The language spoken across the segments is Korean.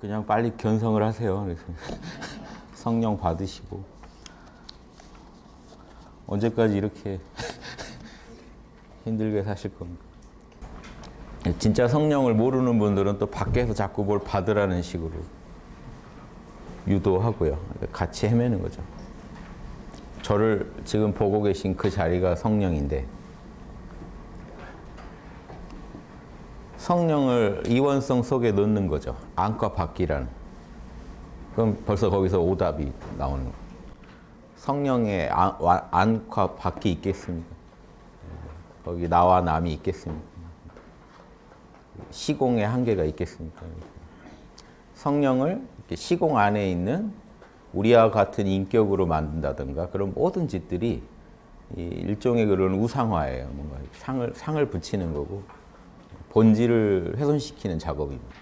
그냥 빨리 견성을 하세요. 그래서 성령 받으시고 언제까지 이렇게 힘들게 사실 겁니까? 진짜 성령을 모르는 분들은 또 밖에서 자꾸 뭘 받으라는 식으로 유도하고요. 같이 헤매는 거죠. 저를 지금 보고 계신 그 자리가 성령인데 성령을 이원성 속에 넣는 거죠. 안과 밖이라는. 그럼 벌써 거기서 오답이 나오는 거예요. 성령의 안, 안과 밖이 있겠습니까? 거기 나와 남이 있겠습니까? 시공의 한계가 있겠습니까? 성령을 시공 안에 있는 우리와 같은 인격으로 만든다든가 그런 모든 짓들이 일종의 그런 우상화예요. 뭔가 상을 상을 붙이는 거고 본질을 훼손시키는 작업입니다.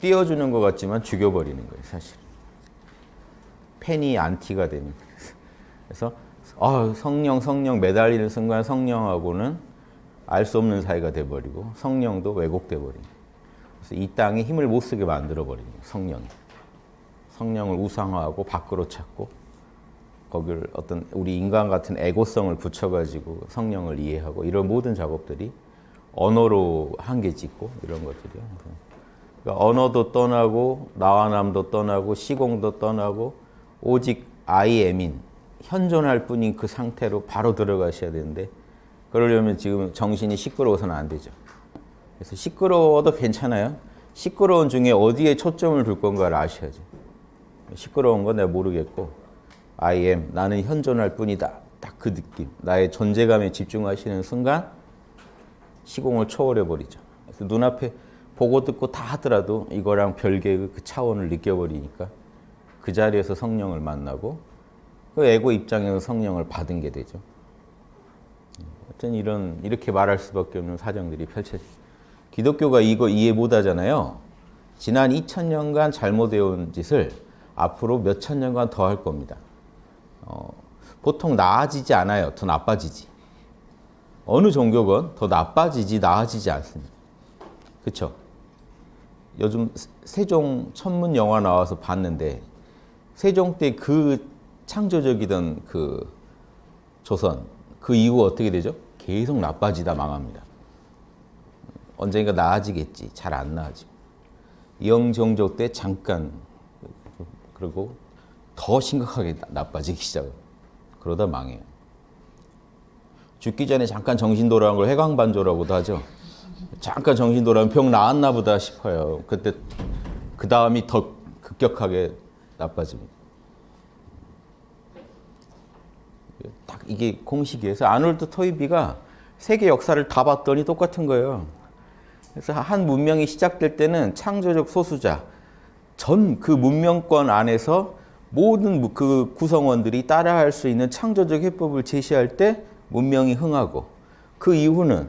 띄워주는 것 같지만 죽여버리는 거예요, 사실. 펜이 안티가 되는. 그래서 어, 성령, 성령 매달리는 순간 성령하고는 알 수 없는 사이가 돼버리고 성령도 왜곡돼 버리는. 그래서 이 땅에 힘을 못 쓰게 만들어 버리는 성령이. 성령을 우상화하고 밖으로 찾고 거기를 어떤 우리 인간 같은 애고성을 붙여가지고 성령을 이해하고 이런 모든 작업들이 언어로 한계 짓고 이런 것들이요. 그러니까 언어도 떠나고 나와 남도 떠나고 시공도 떠나고 오직 I am인 현존할 뿐인 그 상태로 바로 들어가셔야 되는데 그러려면 지금 정신이 시끄러워서는 안 되죠. 그래서 시끄러워도 괜찮아요. 시끄러운 중에 어디에 초점을 둘 건가를 아셔야죠. 시끄러운 건 내가 모르겠고 I am 나는 현존할 뿐이다. 딱 그 느낌. 나의 존재감에 집중하시는 순간 시공을 초월해 버리죠. 그래서 눈앞에 보고 듣고 다 하더라도 이거랑 별개의 그 차원을 느껴버리니까 그 자리에서 성령을 만나고 그 에고 입장에서 성령을 받은 게 되죠. 하여튼 이런 이렇게 말할 수밖에 없는 사정들이 펼쳐지. 기독교가 이거 이해 못하잖아요. 지난 2000년간 잘못해온 짓을 앞으로 몇 천 년간 더 할 겁니다. 어, 보통 나아지지 않아요. 더 나빠지지. 어느 종교건 더 나빠지지 나아지지 않습니다. 그렇죠? 요즘 세종 천문 영화 나와서 봤는데 세종 때 그 창조적이던 그 조선 그 이후 어떻게 되죠? 계속 나빠지다 망합니다. 언젠가 나아지겠지. 잘 안 나아집니다. 영종조 때 잠깐 그리고 더 심각하게 나빠지기 시작을 그러다 망해요. 죽기 전에 잠깐 정신 돌아온 걸 해광반조라고도 하죠. 잠깐 정신 돌아오면 병 나았나 보다 싶어요. 그때 그 다음이 더 급격하게 나빠집니다. 딱 이게 공식이에서 아놀드 토이비가 세계 역사를 다 봤더니 똑같은 거예요. 그래서 한 문명이 시작될 때는 창조적 소수자 전 그 문명권 안에서 모든 그 구성원들이 따라할 수 있는 창조적 해법을 제시할 때 문명이 흥하고 그 이후는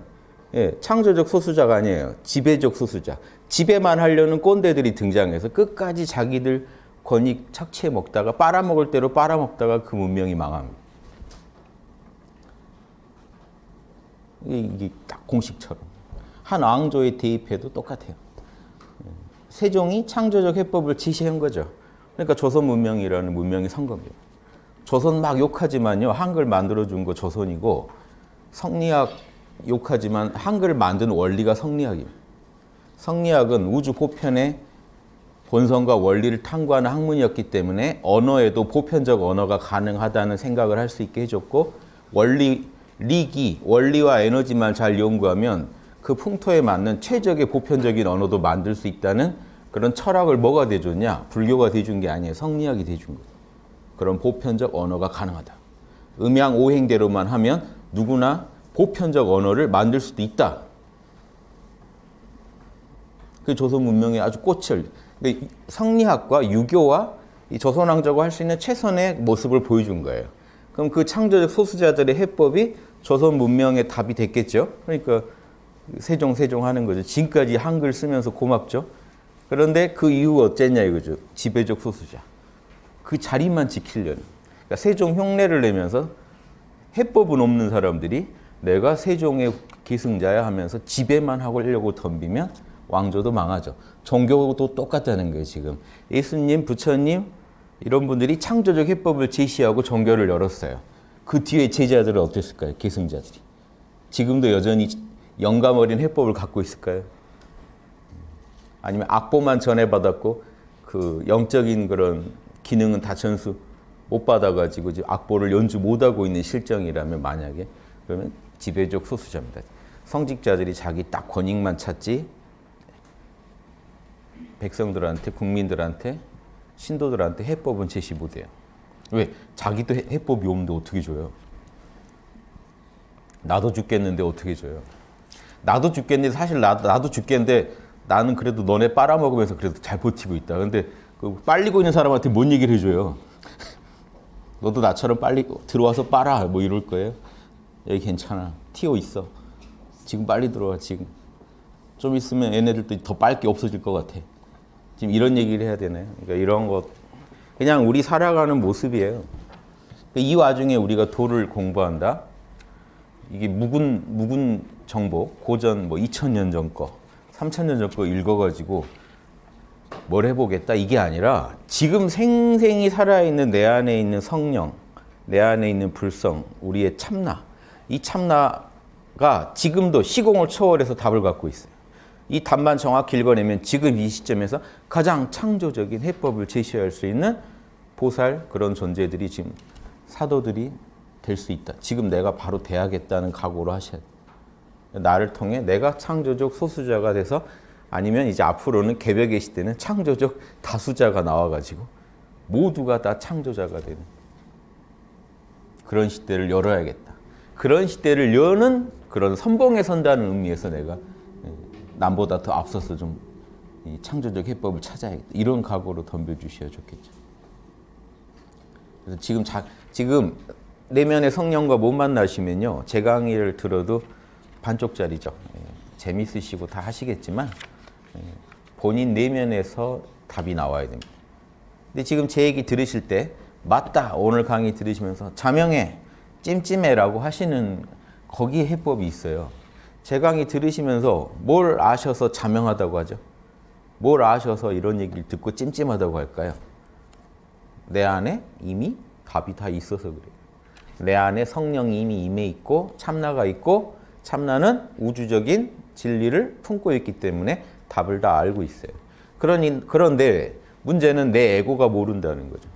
예, 창조적 소수자가 아니에요. 지배적 소수자. 지배만 하려는 꼰대들이 등장해서 끝까지 자기들 권익 착취해 먹다가 빨아먹을 대로 빨아먹다가 그 문명이 망합니다. 이게 딱 공식처럼. 한 왕조에 대입해도 똑같아요. 세종이 창조적 해법을 지시한 거죠. 그러니까 조선 문명이라는 문명이 선 겁니다. 조선 막 욕하지만요. 한글 만들어준 거 조선이고 성리학 욕하지만 한글을 만든 원리가 성리학입니다. 성리학은 우주 보편의 본성과 원리를 탐구하는 학문이었기 때문에 언어에도 보편적 언어가 가능하다는 생각을 할 수 있게 해줬고 원리, 리기, 원리와 에너지만 잘 연구하면 그 풍토에 맞는 최적의 보편적인 언어도 만들 수 있다는 그런 철학을 뭐가 대줬냐? 불교가 대준 게 아니에요. 성리학이 대준 거예요. 그런 보편적 언어가 가능하다. 음양 오행대로만 하면 누구나 보편적 언어를 만들 수도 있다. 그 조선 문명의 아주 꽃을 성리학과 유교와 조선 왕조가 할 수 있는 최선의 모습을 보여준 거예요. 그럼 그 창조적 소수자들의 해법이 조선 문명의 답이 됐겠죠. 그러니까 세종 세종 하는 거죠. 지금까지 한글 쓰면서 고맙죠. 그런데 그 이후 어쨌냐 이거죠. 지배적 소수자. 그 자리만 지키려는. 그러니까 세종 흉내를 내면서 해법은 없는 사람들이 내가 세종의 기승자야 하면서 지배만 하려고 덤비면 왕조도 망하죠. 종교도 똑같다는 거예요, 지금. 예수님, 부처님 이런 분들이 창조적 해법을 제시하고 종교를 열었어요. 그 뒤에 제자들은 어땠을까요? 계승자들이. 지금도 여전히 영감 어린 해법을 갖고 있을까요? 아니면 악보만 전해받았고 그 영적인 그런 기능은 다 전수 못 받아가지고 지금 악보를 연주 못하고 있는 실정이라면 만약에 그러면 지배적 소수자입니다. 성직자들이 자기 딱 권익만 찾지 백성들한테 국민들한테 신도들한테 해법은 제시 못해요. 왜? 자기도 해법이 없는데 어떻게 줘요? 나도 죽겠는데 어떻게 줘요? 나도 죽겠는데 사실 나, 나도 죽겠는데 나는 그래도 너네 빨아먹으면서 그래도 잘 버티고 있다. 근데 그 빨리고 있는 사람한테 뭔 얘기를 해줘요? 너도 나처럼 빨리 들어와서 빨아 뭐 이럴 거예요. 여기 괜찮아. 튀어 있어. 지금 빨리 들어와 지금. 좀 있으면 얘네들도 더 빨게 없어질 것 같아. 지금 이런 얘기를 해야 되나요? 그러니까 이런 것 그냥 우리 살아가는 모습이에요. 이 와중에 우리가 도를 공부한다. 이게 묵은 묵은 정보 고전 뭐 2000년 전 거, 3000년 전 거 읽어가지고 뭘 해보겠다 이게 아니라 지금 생생히 살아있는 내 안에 있는 성령, 내 안에 있는 불성, 우리의 참나 이 참나가 지금도 시공을 초월해서 답을 갖고 있어요. 이 답만 정확히 읽어내면 지금 이 시점에서 가장 창조적인 해법을 제시할 수 있는 보살 그런 존재들이 지금 사도들이 될 수 있다. 지금 내가 바로 돼야겠다는 각오로 하셔야 돼요. 나를 통해 내가 창조적 소수자가 돼서 아니면 이제 앞으로는 개벽의 시대는 창조적 다수자가 나와가지고 모두가 다 창조자가 되는 그런 시대를 열어야겠다. 그런 시대를 여는 그런 선봉에 선다는 의미에서 내가 남보다 더 앞서서 좀 창조적 해법을 찾아야겠다. 이런 각오로 덤벼주셔야 좋겠죠. 그래서 지금 자, 지금 내면의 성령과 못 만나시면요. 제 강의를 들어도 반쪽짜리죠. 예, 재밌으시고 다 하시겠지만 예, 본인 내면에서 답이 나와야 됩니다. 근데 지금 제 얘기 들으실 때 맞다 오늘 강의 들으시면서 자명해 찜찜해라고 하시는 거기에 해법이 있어요. 제 강의 들으시면서 뭘 아셔서 자명하다고 하죠? 뭘 아셔서 이런 얘기를 듣고 찜찜하다고 할까요? 내 안에 이미 답이 다 있어서 그래요. 내 안에 성령이 이미 임해 있고 참나가 있고 참나는 우주적인 진리를 품고 있기 때문에 답을 다 알고 있어요. 그러니, 그런데 문제는 내 에고가 모른다는 거죠.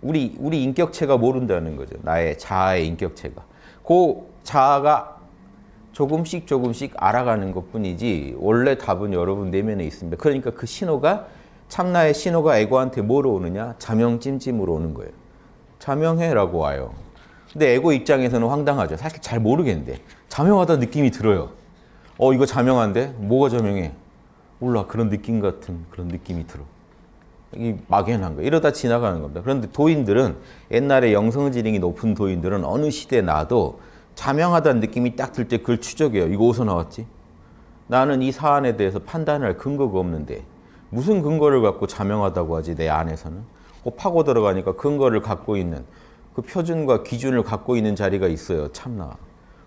우리, 우리 인격체가 모른다는 거죠. 나의 자아의 인격체가. 그 자아가 조금씩 조금씩 알아가는 것 뿐이지 원래 답은 여러분 내면에 있습니다. 그러니까 그 신호가 참나의 신호가 에고한테 뭐로 오느냐? 자명찜찜으로 오는 거예요. 자명해라고 와요. 근데 에고 입장에서는 황당하죠. 사실 잘 모르겠는데 자명하다 느낌이 들어요. 어 이거 자명한데? 뭐가 자명해? 몰라 그런 느낌 같은 그런 느낌이 들어. 이 막연한 거 이러다 지나가는 겁니다. 그런데 도인들은 옛날에 영성지능이 높은 도인들은 어느 시대 나도 자명하다는 느낌이 딱 들 때 그걸 추적해요. 이거 어디서 나왔지? 나는 이 사안에 대해서 판단할 근거가 없는데 무슨 근거를 갖고 자명하다고 하지 내 안에서는? 그 파고 들어가니까 근거를 갖고 있는 그 표준과 기준을 갖고 있는 자리가 있어요. 참나.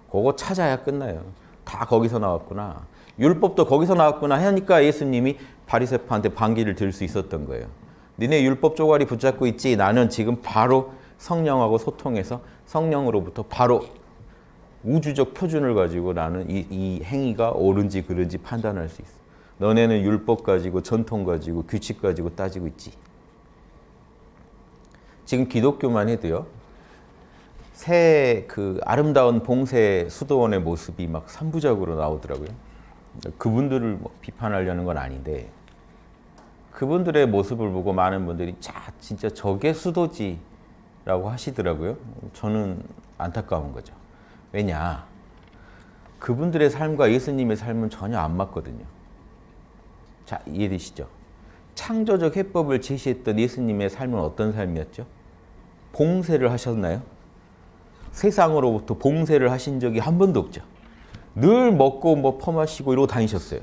그거 찾아야 끝나요. 다 거기서 나왔구나. 율법도 거기서 나왔구나 하니까 예수님이 바리새파한테 반기를 들 수 있었던 거예요. 니네 율법 조각이 붙잡고 있지 나는 지금 바로 성령하고 소통해서 성령으로부터 바로 우주적 표준을 가지고 나는 이, 이 행위가 옳은지 그른지 판단할 수 있어. 너네는 율법 가지고 전통 가지고 규칙 가지고 따지고 있지. 지금 기독교만 해도요. 새 그 아름다운 봉쇄 수도원의 모습이 막 삼부작으로 나오더라고요. 그분들을 뭐 비판하려는 건 아닌데 그분들의 모습을 보고 많은 분들이 자 진짜 저게 수도지라고 하시더라고요. 저는 안타까운 거죠. 왜냐? 그분들의 삶과 예수님의 삶은 전혀 안 맞거든요. 자, 이해되시죠? 창조적 해법을 제시했던 예수님의 삶은 어떤 삶이었죠? 봉쇄를 하셨나요? 세상으로부터 봉쇄를 하신 적이 한 번도 없죠. 늘 먹고 뭐 퍼마시고 이러고 다니셨어요.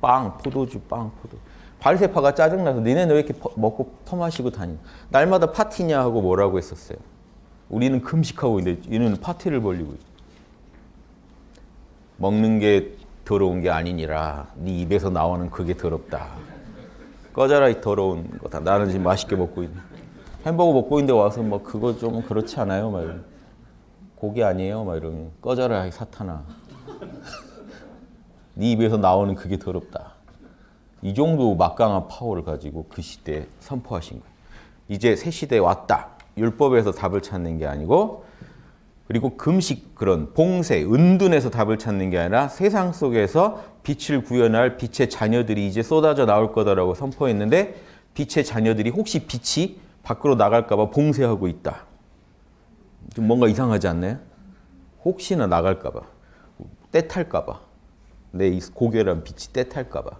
빵, 포도주, 빵, 포도. 바리새파가 짜증나서 니네는 왜 이렇게 퍼, 먹고 퍼마시고 다니? 날마다 파티냐 하고 뭐라고 했었어요. 우리는 금식하고 있는데 얘는 파티를 벌리고 있어. 먹는 게 더러운 게 아니니라. 네 입에서 나오는 그게 더럽다. 꺼져라 이 더러운 거다. 나는 지금 맛있게 먹고 있는. 햄버거 먹고 있는데 와서 뭐 그거 좀 그렇지 않아요? 막. 고기 아니에요? 막 이러면 꺼져라 이 사탄아. 네 입에서 나오는 그게 더럽다. 이 정도 막강한 파워를 가지고 그 시대에 선포하신 거예요. 이제 새 시대에 왔다. 율법에서 답을 찾는 게 아니고 그리고 금식 그런 봉쇄, 은둔에서 답을 찾는 게 아니라 세상 속에서 빛을 구현할 빛의 자녀들이 이제 쏟아져 나올 거다라고 선포했는데 빛의 자녀들이 혹시 빛이 밖으로 나갈까 봐 봉쇄하고 있다. 좀 뭔가 이상하지 않나요? 혹시나 나갈까 봐. 떼탈까 봐. 내 고결한 빛이 떼탈까 봐.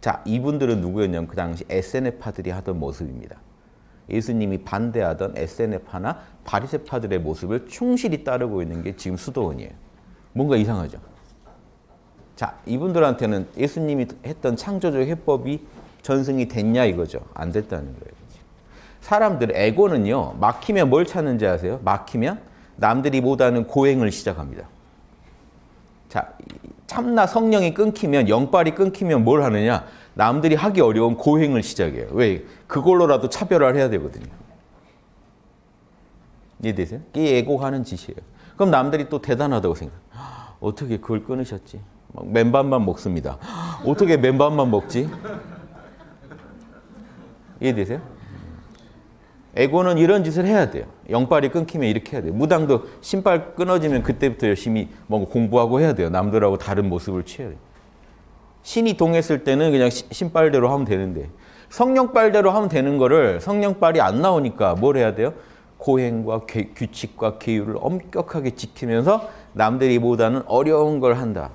자, 이분들은 누구였냐면 그 당시 SNF파들이 하던 모습입니다. 예수님이 반대하던 SNF파나 바리새파들의 모습을 충실히 따르고 있는 게 지금 수도원이에요. 뭔가 이상하죠. 자, 이분들한테는 예수님이 했던 창조적 해법이 전승이 됐냐 이거죠. 안 됐다는 거예요. 사람들 에고는요. 막히면 뭘 찾는지 아세요? 막히면 남들이 못하는 고행을 시작합니다. 자, 참나 성령이 끊기면 영빨이 끊기면 뭘 하느냐? 남들이 하기 어려운 고행을 시작해요. 왜? 그걸로라도 차별화를 해야 되거든요. 이해되세요? 이게 애고하는 짓이에요. 그럼 남들이 또 대단하다고 생각. 어떻게 그걸 끊으셨지? 맨밥만 먹습니다. 어떻게 맨밥만 먹지? 이해되세요? 에고는 이런 짓을 해야 돼요. 영빨이 끊기면 이렇게 해야 돼요. 무당도 신발 끊어지면 그때부터 열심히 뭔가 공부하고 해야 돼요. 남들하고 다른 모습을 취해야 돼요. 신이 동했을 때는 그냥 신발대로 하면 되는데 성령빨대로 하면 되는 거를 성령빨이 안 나오니까 뭘 해야 돼요? 고행과 개, 규칙과 계율을 엄격하게 지키면서 남들이 보다는 어려운 걸 한다.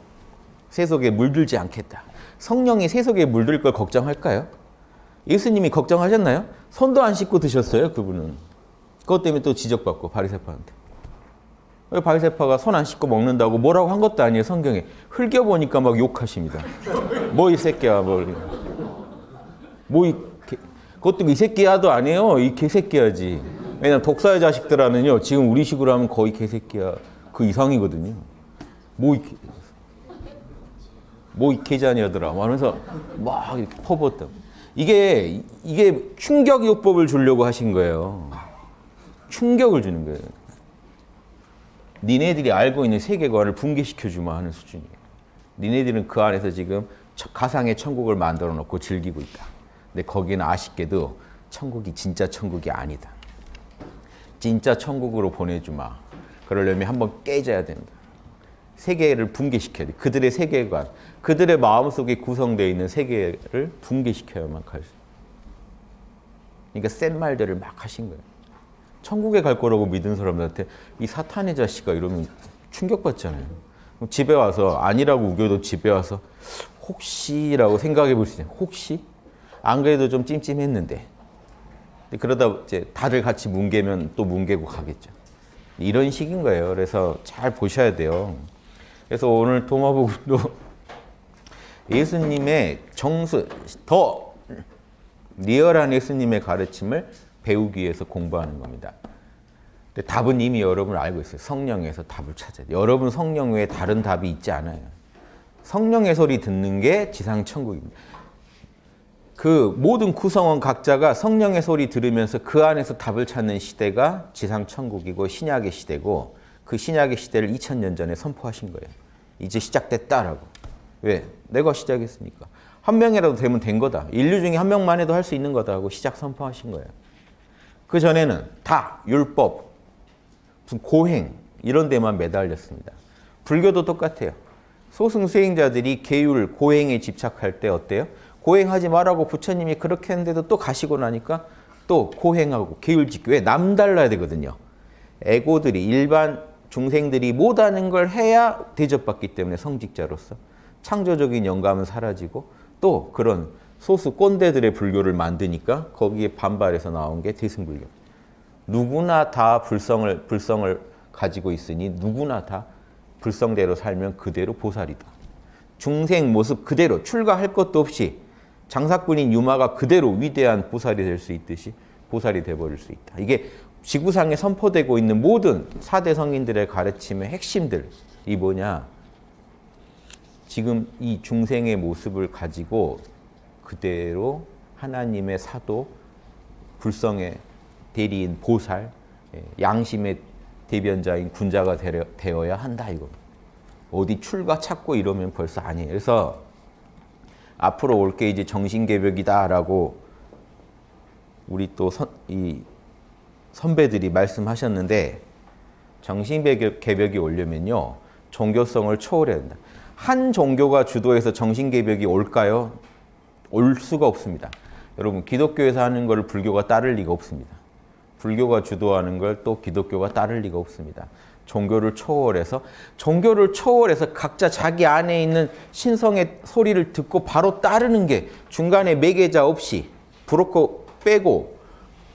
세속에 물들지 않겠다. 성령이 세속에 물들 걸 걱정할까요? 예수님이 걱정하셨나요? 손도 안 씻고 드셨어요, 그분은. 그것 때문에 또 지적받고 바리새파한테. 바리새파가 손 안 씻고 먹는다고 뭐라고 한 것도 아니에요, 성경에. 흘겨 보니까 막 욕하십니다. 뭐 이 새끼야, 뭐. 뭐이 그것도 이 새끼야도 아니에요. 이 개새끼야지. 왜냐면 독사의 자식들하는요. 지금 우리 식으로 하면 거의 개새끼야. 그 이상이거든요. 뭐이 뭐이 개자녀들아. 하면서 막 퍼붓다. 이게 이게 충격 요법을 주려고 하신 거예요. 충격을 주는 거예요. 니네들이 알고 있는 세계관을 붕괴시켜 주마 하는 수준이에요. 니네들은 그 안에서 지금 가상의 천국을 만들어 놓고 즐기고 있다. 근데 거기는 아쉽게도 천국이 진짜 천국이 아니다. 진짜 천국으로 보내주마. 그러려면 한번 깨져야 된다. 세계를 붕괴시켜야 돼. 그들의 세계관, 그들의 마음속에 구성되어 있는 세계를 붕괴시켜야만 갈 수. 그러니까 센 말들을 막 하신 거예요. 천국에 갈 거라고 믿은 사람들한테 이 사탄의 자식아 이러면 충격받잖아요. 집에 와서 아니라고 우겨도 집에 와서 혹시라고 생각해 볼 수 있어요. 혹시? 안 그래도 좀 찜찜했는데. 그러다 이제 다들 같이 뭉개면 또 뭉개고 가겠죠. 이런 식인 거예요. 그래서 잘 보셔야 돼요. 그래서 오늘 도마복음도 예수님의 정수, 더 리얼한 예수님의 가르침을 배우기 위해서 공부하는 겁니다. 근데 답은 이미 여러분 알고 있어요. 성령에서 답을 찾아야 돼요. 여러분 성령 외에 다른 답이 있지 않아요. 성령의 소리 듣는 게 지상 천국입니다. 그 모든 구성원 각자가 성령의 소리 들으면서 그 안에서 답을 찾는 시대가 지상 천국이고 신약의 시대고 그 신약의 시대를 2000년 전에 선포하신 거예요. 이제 시작됐다라고. 왜? 내가 시작했으니까. 한 명이라도 되면 된 거다. 인류 중에 한 명만 해도 할 수 있는 거다 하고 시작 선포하신 거예요. 그 전에는 다 율법, 무슨 고행 이런 데만 매달렸습니다. 불교도 똑같아요. 소승 수행자들이 계율, 고행에 집착할 때 어때요? 고행하지 말라고 부처님이 그렇게 했는데도 또 가시고 나니까 또 고행하고 계율 지키 왜? 남달라야 되거든요. 에고들이 일반 중생들이 못하는 걸 해야 대접받기 때문에 성직자로서 창조적인 영감은 사라지고 또 그런 소수 꼰대들의 불교를 만드니까 거기에 반발해서 나온 게 대승불교. 누구나 다 불성을 불성을 가지고 있으니 누구나 다 불성대로 살면 그대로 보살이다. 중생 모습 그대로 출가할 것도 없이 장사꾼인 유마가 그대로 위대한 보살이 될 수 있듯이 보살이 돼버릴 수 있다. 이게 지구상에 선포되고 있는 모든 사대 성인들의 가르침의 핵심들이 뭐냐? 지금 이 중생의 모습을 가지고 그대로 하나님의 사도, 불성의 대리인 보살, 예, 양심의 대변자인 군자가 되어야 한다 이거. 어디 출가 찾고 이러면 벌써 아니에요. 그래서 앞으로 올 게 이제 정신개벽이다라고 우리 또 이 선배들이 말씀하셨는데 정신개벽이 오려면요 종교성을 초월해야 된다. 한 종교가 주도해서 정신개벽이 올까요? 올 수가 없습니다. 여러분 기독교에서 하는 걸 불교가 따를 리가 없습니다. 불교가 주도하는 걸 또 기독교가 따를 리가 없습니다. 종교를 초월해서 종교를 초월해서 각자 자기 안에 있는 신성의 소리를 듣고 바로 따르는 게 중간에 매개자 없이 브로커 빼고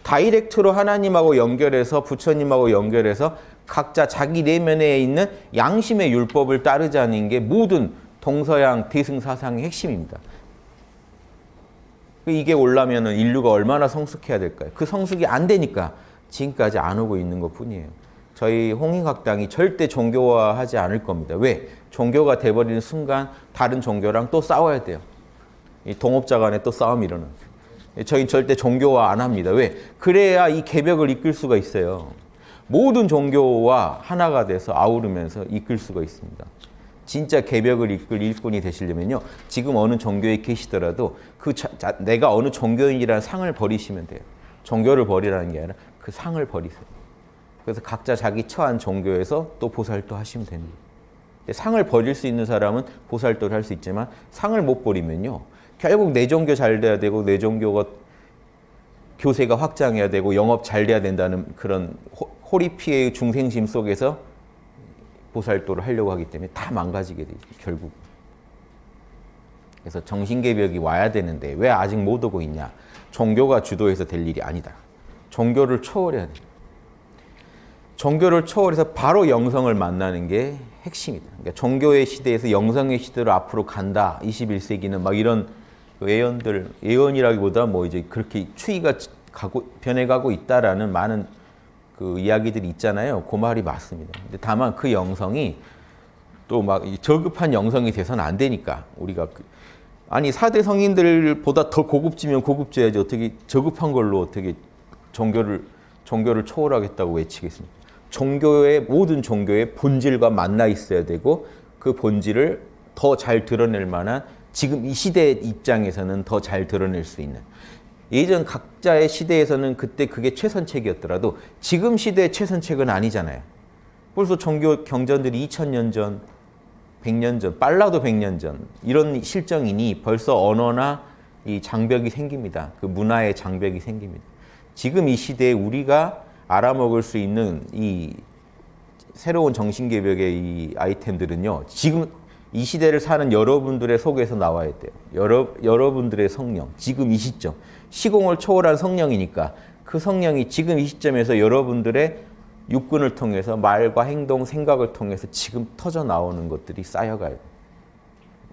다이렉트로 하나님하고 연결해서 부처님하고 연결해서 각자 자기 내면에 있는 양심의 율법을 따르자는 게 모든 동서양 대승사상의 핵심입니다. 이게 올라면 인류가 얼마나 성숙해야 될까요? 그 성숙이 안 되니까 지금까지 안 오고 있는 것 뿐이에요. 저희 홍익학당이 절대 종교화하지 않을 겁니다. 왜? 종교가 돼버리는 순간 다른 종교랑 또 싸워야 돼요. 이 동업자 간에 또 싸움이 일어나. 저희 절대 종교화 안 합니다. 왜? 그래야 이 개벽을 이끌 수가 있어요. 모든 종교와 하나가 돼서 아우르면서 이끌 수가 있습니다. 진짜 개벽을 이끌 일꾼이 되시려면요. 지금 어느 종교에 계시더라도 그 자, 자, 내가 어느 종교인이라는 상을 버리시면 돼요. 종교를 버리라는 게 아니라 그 상을 버리세요. 그래서 각자 자기 처한 종교에서 또 보살도 하시면 됩니다. 상을 버릴 수 있는 사람은 보살도를 할 수 있지만 상을 못 버리면요. 결국 내 종교 잘 돼야 되고 내 종교가 교세가 확장해야 되고 영업 잘 돼야 된다는 그런 호리피의 중생심 속에서 보살도를 하려고 하기 때문에 다 망가지게 되죠. 결국. 그래서 정신개벽이 와야 되는데 왜 아직 못 오고 있냐. 종교가 주도해서 될 일이 아니다. 종교를 초월해야 돼. 종교를 초월해서 바로 영성을 만나는 게 핵심이다. 그러니까 종교의 시대에서 영성의 시대로 앞으로 간다. 21세기는 막 이런 예언들, 예언이라기보다 뭐 이제 그렇게 추이가 가고, 변해가고 있다라는 많은 그 이야기들이 있잖아요. 그 말이 맞습니다. 근데 다만 그 영성이 또 막 저급한 영성이 돼서는 안 되니까 우리가 그 아니 사대 성인들보다 더 고급지면 고급져야지 어떻게 저급한 걸로 어떻게 종교를 종교를 초월하겠다고 외치겠습니까? 종교의 모든 종교의 본질과 만나 있어야 되고 그 본질을 더 잘 드러낼 만한 지금 이 시대 입장에서는 더 잘 드러낼 수 있는 예전 각자의 시대에서는 그때 그게 최선책이었더라도 지금 시대의 최선책은 아니잖아요. 벌써 종교 경전들이 2000년 전, 100년 전, 빨라도 100년 전 이런 실정이니 벌써 언어나 이 장벽이 생깁니다. 그 문화의 장벽이 생깁니다. 지금 이 시대에 우리가 알아먹을 수 있는 이 새로운 정신개벽의 이 아이템들은요. 지금 이 시대를 사는 여러분들의 속에서 나와야 돼요. 여러, 여러분들의 성령, 지금 이 시점. 시공을 초월한 성령이니까 그 성령이 지금 이 시점에서 여러분들의 육군을 통해서 말과 행동, 생각을 통해서 지금 터져 나오는 것들이 쌓여가요.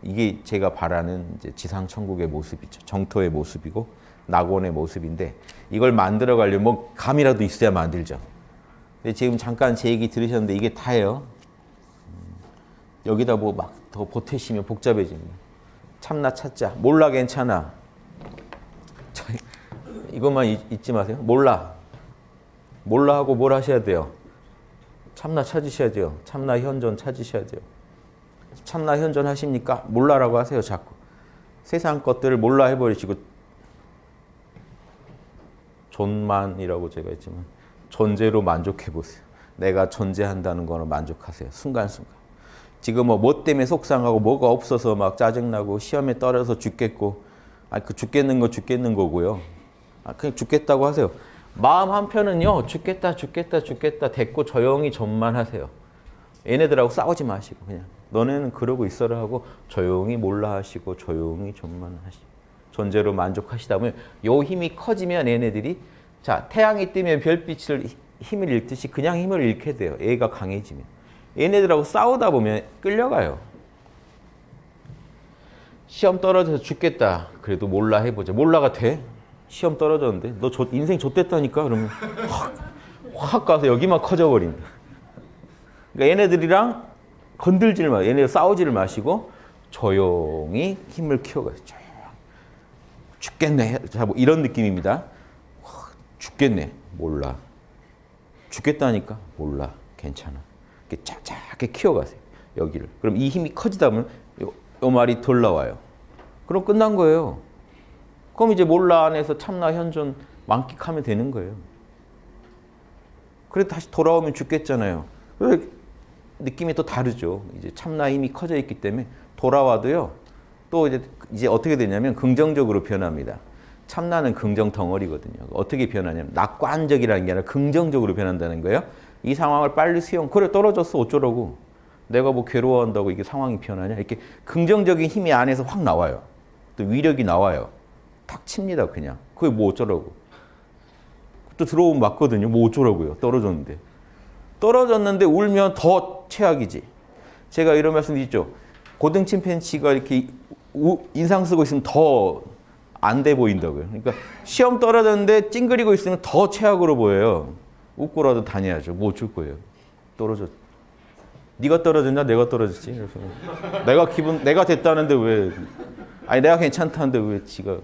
이게 제가 바라는 지상 천국의 모습이죠. 정토의 모습이고 낙원의 모습인데 이걸 만들어 가려면 뭐 감이라도 있어야 만들죠. 근데 지금 잠깐 제 얘기 들으셨는데 이게 다예요. 음, 여기다 뭐막 더 보태시면 복잡해집니다. 참나 찾자. 몰라 괜찮아. 이것만 잊지 마세요. 몰라. 몰라 하고 뭘 하셔야 돼요? 참나 찾으셔야 돼요. 참나 현존 찾으셔야 돼요. 참나 현존 하십니까? 몰라라고 하세요, 자꾸. 세상 것들을 몰라 해버리시고 존만이라고 제가 했지만 존재로 만족해 보세요. 내가 존재한다는 거는 만족하세요. 순간순간. 지금 뭐, 뭐 때문에 속상하고 뭐가 없어서 막 짜증나고 시험에 떨어서 죽겠고 아, 그 죽겠는 거 죽겠는 거고요. 아, 그냥 죽겠다고 하세요. 마음 한편은요, 죽겠다, 죽겠다, 죽겠다, 됐고 조용히 전만 하세요. 얘네들하고 싸우지 마시고, 그냥. 너네는 그러고 있어라 하고 조용히 몰라 하시고, 조용히 전만 하시고. 존재로 만족하시다 보면 요 힘이 커지면 얘네들이 자, 태양이 뜨면 별빛을 힘을 잃듯이 그냥 힘을 잃게 돼요. 얘가 강해지면. 얘네들하고 싸우다 보면 끌려가요. 시험 떨어져서 죽겠다. 그래도 몰라 해보자. 몰라가 돼? 시험 떨어졌는데 너 조, 인생 좆됐다니까 그러면 확, 확 가서 여기만 커져버린다. 그러니까 얘네들이랑 건들지를 마, 얘네 싸우지를 마시고 조용히 힘을 키워가요. 조용. 죽겠네. 자, 뭐 이런 느낌입니다. 죽겠네. 몰라. 죽겠다니까? 몰라. 괜찮아. 이렇게 쫙쫙하게 키워가세요. 여기를. 그럼 이 힘이 커지다 보면 요, 요 말이 덜 나와요. 그럼 끝난 거예요. 그럼 이제 몰라 안에서 참나 현존 만끽하면 되는 거예요. 그래 다시 돌아오면 죽겠잖아요. 느낌이 또 다르죠. 이제 참나 힘이 커져 있기 때문에 돌아와도요. 또 이제 이제 어떻게 되냐면 긍정적으로 변합니다. 참나는 긍정 덩어리거든요. 어떻게 변하냐면 낙관적이라는 게 아니라 긍정적으로 변한다는 거예요. 이 상황을 빨리 수용. 그래 떨어졌어 어쩌라고. 내가 뭐 괴로워한다고 이게 상황이 변하냐. 이렇게 긍정적인 힘이 안에서 확 나와요. 또 위력이 나와요. 탁 칩니다 그냥. 그게 뭐 어쩌라고. 또 들어오면 맞거든요. 뭐 어쩌라고요. 떨어졌는데. 떨어졌는데 울면 더 최악이지. 제가 이런 말씀 드리죠. 고등 침팬치가 이렇게 인상 쓰고 있으면 더 안 돼 보인다고요. 그러니까 시험 떨어졌는데 찡그리고 있으면 더 최악으로 보여요. 웃고라도 다녀야죠. 뭐 어쩔 거예요. 떨어졌. 네가 떨어졌냐? 내가 떨어졌지. 그래서 내가 기분 내가 됐다는데 왜 아니 내가 괜찮다는데 왜 지가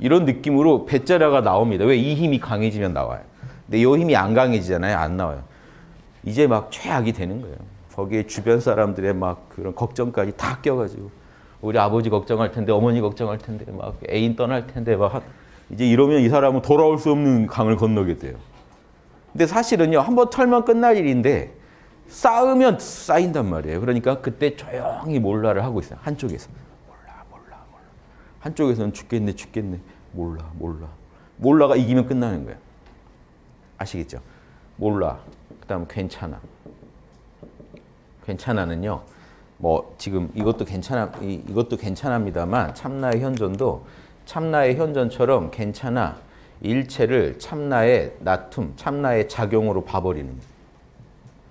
이런 느낌으로 배짜라가 나옵니다. 왜 이 힘이 강해지면 나와요. 근데 이 힘이 안 강해지잖아요. 안 나와요. 이제 막 최악이 되는 거예요. 거기에 주변 사람들의 막 그런 걱정까지 다 껴가지고 우리 아버지 걱정할 텐데 어머니 걱정할 텐데 막 애인 떠날 텐데 막 이제 이러면 이 사람은 돌아올 수 없는 강을 건너게 돼요. 근데 사실은요 한번 털면 끝날 일인데 쌓으면 쌓인단 말이에요. 그러니까 그때 조용히 몰라를 하고 있어요. 한쪽에서 몰라 몰라 몰라. 한쪽에서는 죽겠네 죽겠네 몰라 몰라 몰라가 이기면 끝나는 거예요. 아시겠죠? 몰라. 그 다음 괜찮아. 괜찮아는요. 뭐 지금 이것도 괜찮아 이것도 괜찮합니다만 참나의 현존도 참나의 현존처럼 괜찮아 일체를 참나의 나툼, 참나의 작용으로 봐버리는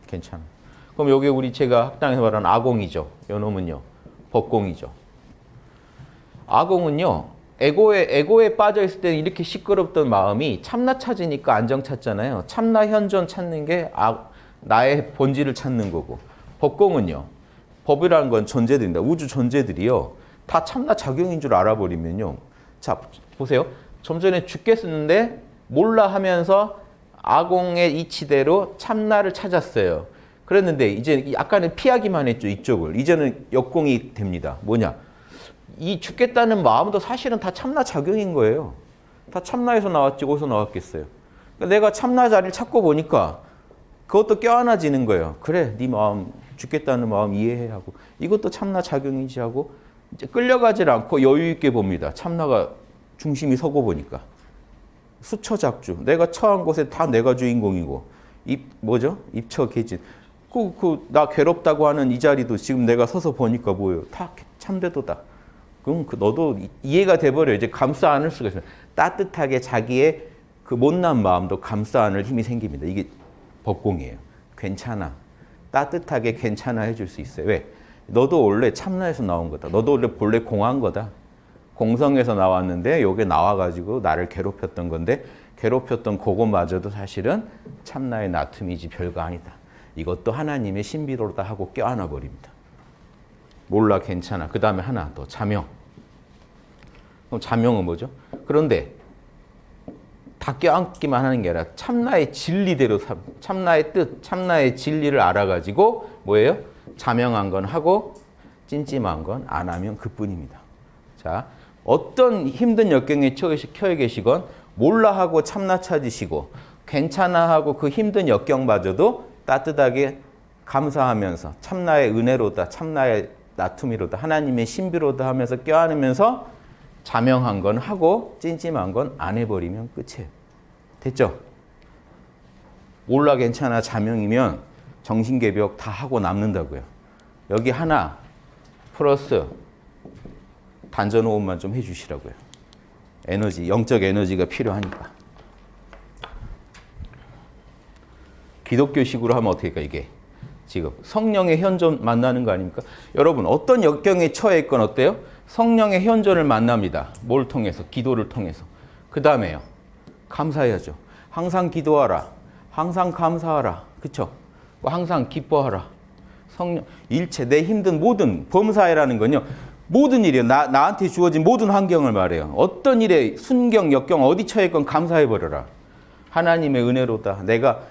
괜찮아. 그럼 여기 우리 제가 학당에서 말하는 아공이죠. 요 놈은요. 법공이죠. 아공은요. 에고에 에고에 빠져 있을 때 이렇게 시끄럽던 마음이 참나 찾으니까 안정 찾잖아요. 참나 현존 찾는 게 아, 나의 본질을 찾는 거고. 법공은요. 법이라는 건 존재들입니다. 우주 존재들이요. 다 참나 작용인 줄 알아버리면요. 자, 보세요. 좀 전에 죽겠었는데 몰라 하면서 아공의 이치대로 참나를 찾았어요. 그랬는데 이제 약간은 피하기만 했죠. 이쪽을. 이제는 역공이 됩니다. 뭐냐. 이 죽겠다는 마음도 사실은 다 참나 작용인 거예요. 다 참나에서 나왔지 어디서 나왔겠어요. 그러니까 내가 참나 자리를 찾고 보니까 그것도 껴안아지는 거예요. 그래, 네 마음 죽겠다는 마음 이해해 하고 이것도 참나 작용이지 하고 이제 끌려가질 않고 여유 있게 봅니다. 참나가 중심이 서고 보니까 수처작주 내가 처한 곳에 다 내가 주인공이고 입 뭐죠? 입처 계진 그 그 나 괴롭다고 하는 이 자리도 지금 내가 서서 보니까 뭐예요? 다 참대도다. 그럼 그 너도 이해가 돼버려 이제 감싸 안을 수가 있어요. 따뜻하게 자기의 그 못난 마음도 감싸 안을 힘이 생깁니다. 이게 법공이에요. 괜찮아. 따뜻하게 괜찮아 해줄 수 있어요. 왜? 너도 원래 참나에서 나온 거다. 너도 원래 본래 공한 거다. 공성에서 나왔는데 여기 나와가지고 나를 괴롭혔던 건데 괴롭혔던 그거마저도 사실은 참나의 나툼이지 별거 아니다. 이것도 하나님의 신비로다 하고 껴안아 버립니다. 몰라 괜찮아. 그 다음에 하나 더 자명. 그럼 자명은 뭐죠? 그런데 다 껴안기만 하는 게 아니라 참나의 진리대로 참나의 뜻, 참나의 진리를 알아가지고 뭐예요? 자명한 건 하고 찜찜한 건 안 하면 그뿐입니다. 자, 어떤 힘든 역경에 처해 계시건 몰라 하고 참나 찾으시고 괜찮아 하고 그 힘든 역경마저도 따뜻하게 감사하면서 참나의 은혜로다, 참나의 나툼이로다, 하나님의 신비로다 하면서 껴안으면서 자명한 건 하고 찜찜한 건 안 해버리면 끝이에요. 됐죠? 몰라 괜찮아 자명이면 정신개벽 다 하고 남는다고요. 여기 하나 플러스 단전 호흡만 좀 해주시라고요. 에너지, 영적 에너지가 필요하니까. 기독교식으로 하면 어떻게 할까 이게? 지금 성령의 현존 만나는 거 아닙니까? 여러분 어떤 역경에 처해 있건 어때요? 성령의 현존을 만납니다. 뭘 통해서? 기도를 통해서. 그 다음에요. 감사해야죠. 항상 기도하라. 항상 감사하라. 그쵸? 뭐 항상 기뻐하라. 성령 일체 내 힘든 모든 범사에라는 건요. 모든 일이요. 나 나한테 주어진 모든 환경을 말해요. 어떤 일에 순경 역경 어디 처해 건 감사해 버려라. 하나님의 은혜로다. 내가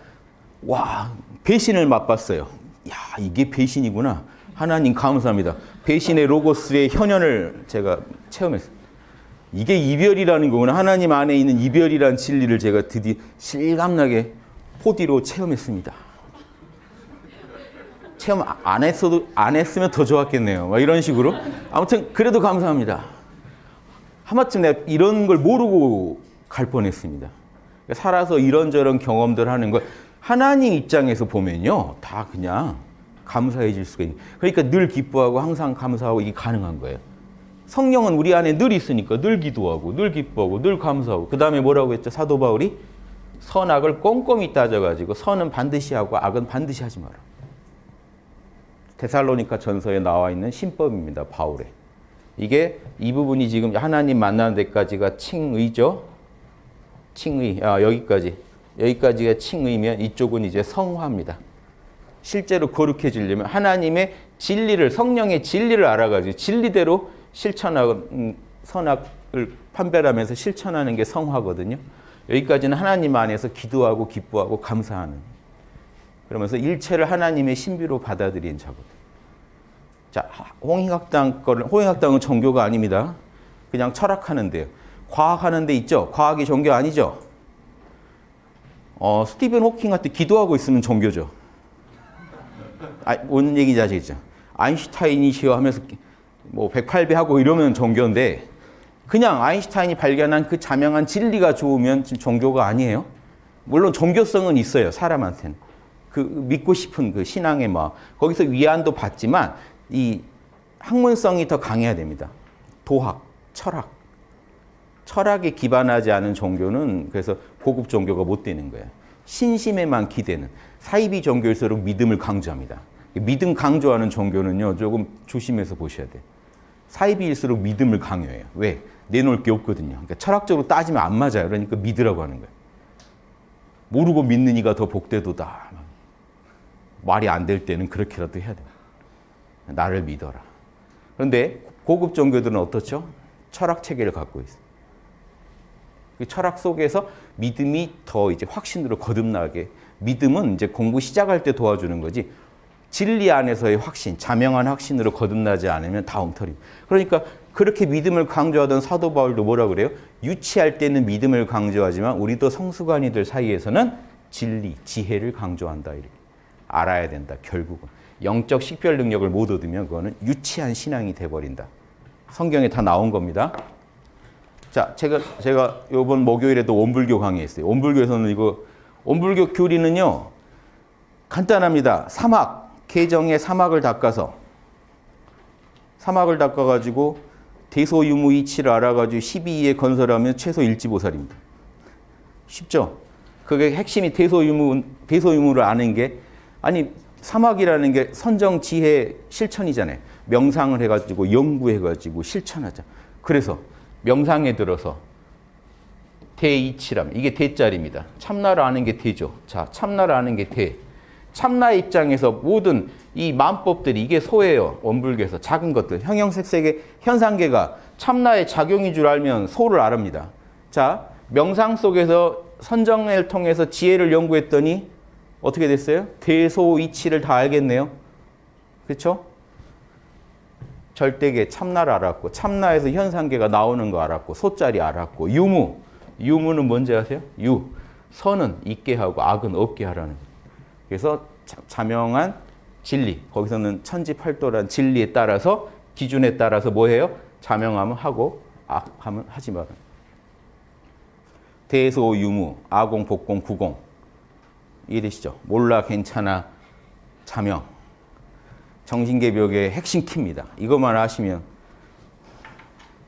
와 배신을 맛봤어요. 야 이게 배신이구나. 하나님 감사합니다. 배신의 로고스의 현현을 제가 체험했어요. 이게 이별이라는 거구나. 하나님 안에 있는 이별이란 진리를 제가 드디어 실감나게 포디로 체험했습니다. 체험 안 했어도 안 했으면 더 좋았겠네요. 막 이런 식으로. 아무튼 그래도 감사합니다. 하마쯤 내가 이런 걸 모르고 갈 뻔했습니다. 살아서 이런저런 경험들 하는 걸 하나님 입장에서 보면요. 다 그냥 감사해질 수가 있는. 그러니까 늘 기뻐하고 항상 감사하고 이게 가능한 거예요. 성령은 우리 안에 늘 있으니까 늘 기도하고 늘 기뻐하고 늘 감사하고 그 다음에 뭐라고 했죠? 사도 바울이 선악을 꼼꼼히 따져가지고 선은 반드시 하고 악은 반드시 하지 마라. 데살로니카 전서에 나와 있는 신법입니다. 바울의. 이게 이 부분이 지금 하나님 만나는 데까지가 칭의죠. 칭의. 아, 여기까지. 여기까지가 칭의면 이쪽은 이제 성화입니다. 실제로 거룩해지려면 하나님의 진리를 성령의 진리를 알아가지고 진리대로 실천하고 음, 선악을 판별하면서 실천하는 게 성화거든요. 여기까지는 하나님 안에서 기도하고 기뻐하고 감사하는. 그러면서 일체를 하나님의 신비로 받아들인 자거든. 자, 홍익학당 거를 홍익학당은 종교가 아닙니다. 그냥 철학하는데요. 과학하는 데 있죠. 과학이 종교 아니죠. 어, 스티븐 호킹한테 기도하고 있으면 종교죠. 아, 뭔 얘기인지 아시겠죠? 아인슈타인이시여 하면서 뭐 108배 하고 이러면 종교인데 그냥 아인슈타인이 발견한 그 자명한 진리가 좋으면 종교가 아니에요. 물론 종교성은 있어요. 사람한테는. 그 믿고 싶은 그 신앙의 막 거기서 위안도 받지만 이 학문성이 더 강해야 됩니다. 도학, 철학. 철학에 기반하지 않은 종교는 그래서 고급 종교가 못 되는 거예요. 신심에만 기대는 사이비 종교일수록 믿음을 강조합니다. 믿음 강조하는 종교는요, 조금 조심해서 보셔야 돼요. 사이비일수록 믿음을 강요해요. 왜? 내놓을 게 없거든요. 그러니까 철학적으로 따지면 안 맞아요. 그러니까 믿으라고 하는 거예요. 모르고 믿는 이가 더 복되도다. 말이 안 될 때는 그렇게라도 해야 돼요. 나를 믿어라. 그런데 고급 종교들은 어떻죠? 철학 체계를 갖고 있어요. 그 철학 속에서 믿음이 더 이제 확신으로 거듭나게 믿음은 이제 공부 시작할 때 도와주는 거지 진리 안에서의 확신, 자명한 확신으로 거듭나지 않으면 다 엉터리입니다. 그러니까 그렇게 믿음을 강조하던 사도 바울도 뭐라 그래요? 유치할 때는 믿음을 강조하지만 우리도 성수관이들 사이에서는 진리, 지혜를 강조한다. 이렇게. 알아야 된다. 결국은 영적 식별 능력을 못 얻으면 그거는 유치한 신앙이 돼버린다. 성경에 다 나온 겁니다. 자, 제가 제가 이번 목요일에도 원불교 강의했어요. 원불교에서는 이거 원불교 교리는요 간단합니다. 사막 계정에 사막을 닦아서 사막을 닦아가지고 대소유무 이치를 알아가지고 12위에 건설하면 최소 일지보살입니다. 쉽죠? 그게 핵심이 대소유무, 대소유무를 아는 게 아니 사막이라는 게 선정 지혜 실천이잖아요. 명상을 해가지고 연구해가지고 실천하자. 그래서 명상에 들어서 대이치람 이게 대자리입니다. 참나를 아는 게 대죠. 자, 참나를 아는 게 대. 참나의 입장에서 모든 이 만법들이 이게 소예요. 원불교에서 작은 것들. 형형색색의 현상계가 참나의 작용인 줄 알면 소를 아랍니다. 자, 명상 속에서 선정을 통해서 지혜를 연구했더니 어떻게 됐어요? 대소 이치를 다 알겠네요. 그렇죠? 절대계 참나를 알았고 참나에서 현상계가 나오는 거 알았고 소자리 알았고 유무 유무는 뭔지 아세요? 유 선은 있게 하고 악은 없게 하라는 거예요. 그래서 자 명한 진리, 거기서는 천지팔도란 진리에 따라서 기준에 따라서 뭐해요? 자명하면 하고 악하면 하지 마라. 대소 유무, 아공 복공 구공 이해되시죠? 몰라 괜찮아 자명 정신개벽의 핵심 키입니다. 이것만 아시면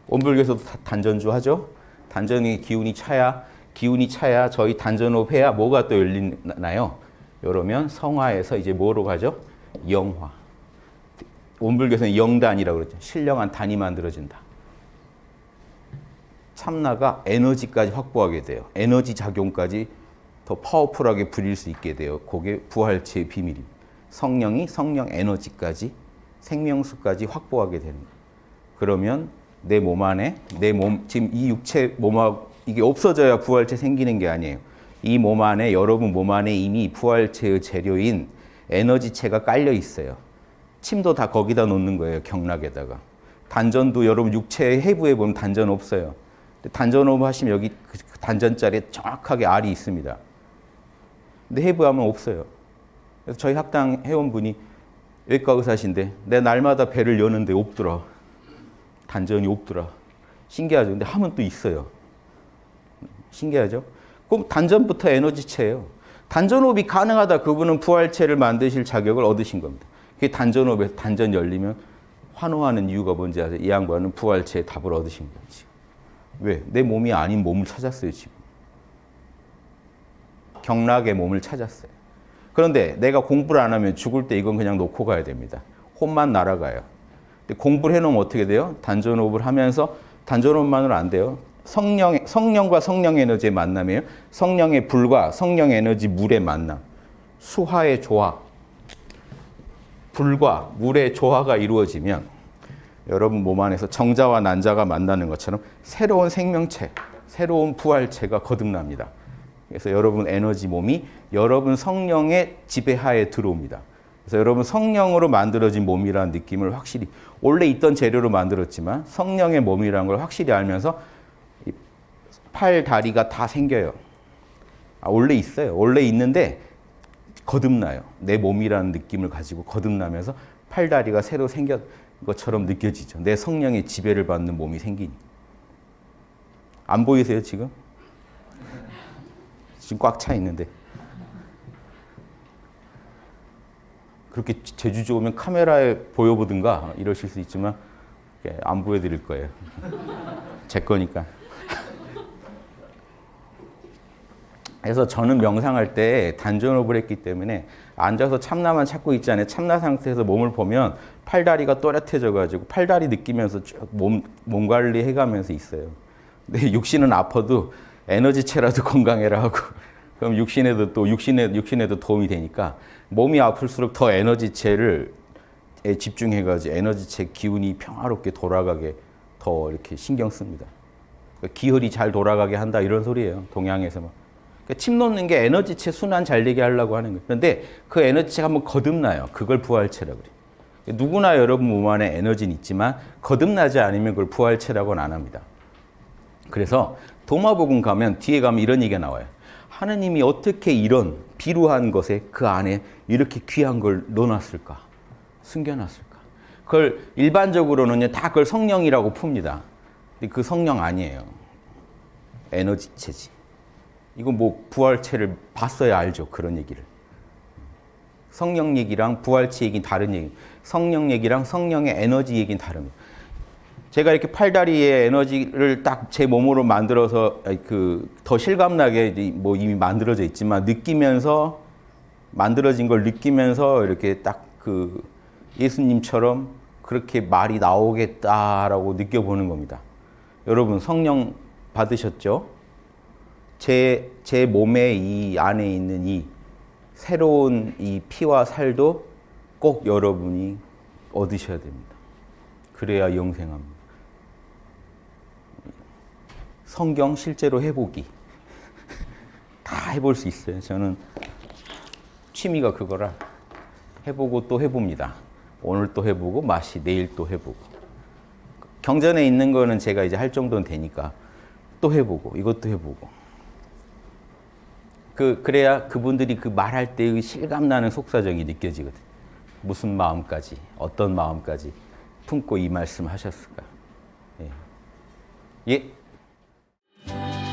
원불교에서도 단전주 하죠. 단전이 기운이 차야 기운이 차야 저희 단전호흡 해야 뭐가 또 열리나요? 이러면 성화에서 이제 뭐로 가죠? 영화. 원불교에서는 영단이라고 그러죠. 신령한 단이 만들어진다. 참나가 에너지까지 확보하게 돼요. 에너지 작용까지 더 파워풀하게 부릴 수 있게 돼요. 그게 부활체의 비밀입니다. 성령이 성령 에너지까지 생명수까지 확보하게 되는. 그러면 내 몸 안에 내 몸 지금 이 육체 몸하고 이게 없어져야 부활체 생기는 게 아니에요. 이 몸 안에 여러분 몸 안에 이미 부활체의 재료인 에너지체가 깔려 있어요. 침도 다 거기다 놓는 거예요. 경락에다가. 단전도 여러분 육체 해부에 보면 단전 없어요. 단전호흡 하시면 여기 그 단전 자리에 정확하게 알이 있습니다. 근데 해부 하면 없어요. 그래서 저희 학당 회원분이 외과 의사신데 내 날마다 배를 여는데 없더라. 단전이 없더라. 신기하죠. 근데 하면 또 있어요. 신기하죠? 그럼 단전부터 에너지체예요. 단전호흡이 가능하다. 그분은 부활체를 만드실 자격을 얻으신 겁니다. 그게 단전호흡에 단전 열리면 환호하는 이유가 뭔지 아세요? 이 양반은 부활체의 답을 얻으신 거지. 왜? 내 몸이 아닌 몸을 찾았어요, 지금. 경락의 몸을 찾았어요. 그런데 내가 공부를 안 하면 죽을 때 이건 그냥 놓고 가야 됩니다. 혼만 날아가요. 근데 공부를 해놓으면 어떻게 돼요? 단전호흡을 하면서 단전호흡만으로 안 돼요. 성령, 성령과 성령 에너지의 만남이에요. 성령의 불과 성령 에너지 물의 만남. 수화의 조화. 불과 물의 조화가 이루어지면 여러분 몸 안에서 정자와 난자가 만나는 것처럼 새로운 생명체, 새로운 부활체가 거듭납니다. 그래서 여러분 에너지 몸이 여러분 성령의 지배하에 들어옵니다. 그래서 여러분 성령으로 만들어진 몸이라는 느낌을 확실히 원래 있던 재료로 만들었지만 성령의 몸이라는 걸 확실히 알면서 팔 다리가 다 생겨요. 아, 원래 있어요. 원래 있는데 거듭나요. 내 몸이라는 느낌을 가지고 거듭나면서 팔 다리가 새로 생겨 것처럼 느껴지죠. 내 성령의 지배를 받는 몸이 생기니. 안 보이세요 지금? 지금 꽉 차 있는데. 그렇게 제주 좋으면 카메라에 보여보든가 이러실 수 있지만 안 보여드릴 거예요. 제 거니까. 그래서 저는 명상할 때 단전호흡을 했기 때문에 앉아서 참나만 찾고 있지 않아요. 참나 상태에서 몸을 보면 팔다리가 또렷해져 가지고 팔다리 느끼면서 쭉 몸, 몸 관리 해가면서 있어요. 근데 육신은 아파도 에너지체라도 건강해라 하고 그럼 육신에도 또 육신에 육신에도 도움이 되니까 몸이 아플수록 더 에너지체를 집중해가지고 에너지체 기운이 평화롭게 돌아가게 더 이렇게 신경 씁니다. 그러니까 기혈이 잘 돌아가게 한다 이런 소리예요. 동양에서만. 그러니까 침 놓는 게 에너지체 순환 잘 되게 하려고 하는 거예요. 그런데 그 에너지체가 한번 거듭나요. 그걸 부활체라고 그래요. 누구나 여러분 몸 안에 에너지는 있지만 거듭나지 않으면 그걸 부활체라고는 안 합니다. 그래서 도마복음 가면 뒤에 가면 이런 얘기가 나와요. 하느님이 어떻게 이런 비루한 것에 그 안에 이렇게 귀한 걸 넣어놨을까? 숨겨놨을까? 그걸 일반적으로는 다 그걸 성령이라고 풉니다. 근데 그 성령 아니에요. 에너지체지. 이건 뭐 부활체를 봤어야 알죠. 그런 얘기를. 성령 얘기랑 부활체 얘기는 다른 얘기. 성령 얘기랑 성령의 에너지 얘기는 다릅니다. 제가 이렇게 팔다리의 에너지를 딱 제 몸으로 만들어서 그 더 실감나게 뭐 이미 만들어져 있지만 느끼면서 만들어진 걸 느끼면서 이렇게 딱 그 예수님처럼 그렇게 말이 나오겠다라고 느껴보는 겁니다. 여러분 성령 받으셨죠? 제, 제 몸에 이 안에 있는 이 새로운 이 피와 살도 꼭 여러분이 얻으셔야 됩니다. 그래야 영생합니다. 성경 실제로 해보기. 다 해볼 수 있어요. 저는 취미가 그거라 해보고 또 해봅니다. 오늘 또 해보고 맛이 내일 또 해보고 경전에 있는 거는 제가 이제 할 정도는 되니까 또 해보고 이것도 해보고 그 그래야 그분들이 그 말할 때의 실감 나는 속사정이 느껴지거든. 무슨 마음까지 어떤 마음까지 품고 이 말씀 하셨을까? 예. 예. Bye.